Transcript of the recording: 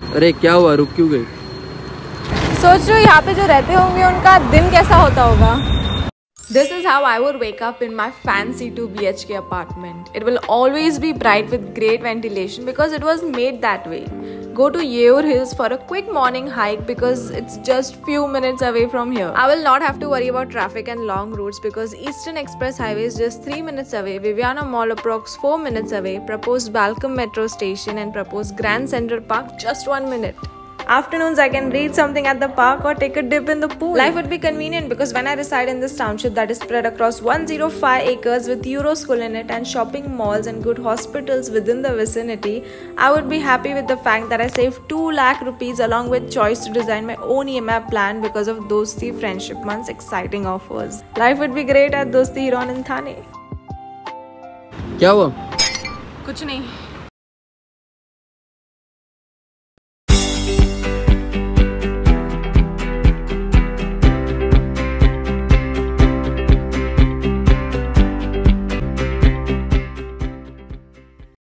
अरे क्या हुआ? रुक क्यों गई? सोच रही हूँ, यहाँ पे जो रहते होंगे, उनका दिन कैसा होता होगा? This is how I would wake up in my fancy 2 BHK apartment. It will always be bright with great ventilation because it was made that way. Go to Yeur Hills for a quick morning hike because it's just few minutes away from here. I will not have to worry about traffic and long routes because Eastern Express Highway is just 3 minutes away, Viviana Mall approx 4 minutes away, proposed Balkum Metro Station and proposed Grand Central Park just 1 minute. Afternoons, I can read something at the park or take a dip in the pool. Life would be convenient because when I reside in this township that is spread across 105 acres with Euro School in it and shopping malls and good hospitals within the vicinity, I would be happy with the fact that I saved 2 lakh rupees along with choice to design my own EMI plan because of Dosti Friendship Month's exciting offers. Life would be great at Dosti Heron in Thane. क्या हुआ कुछ नहीं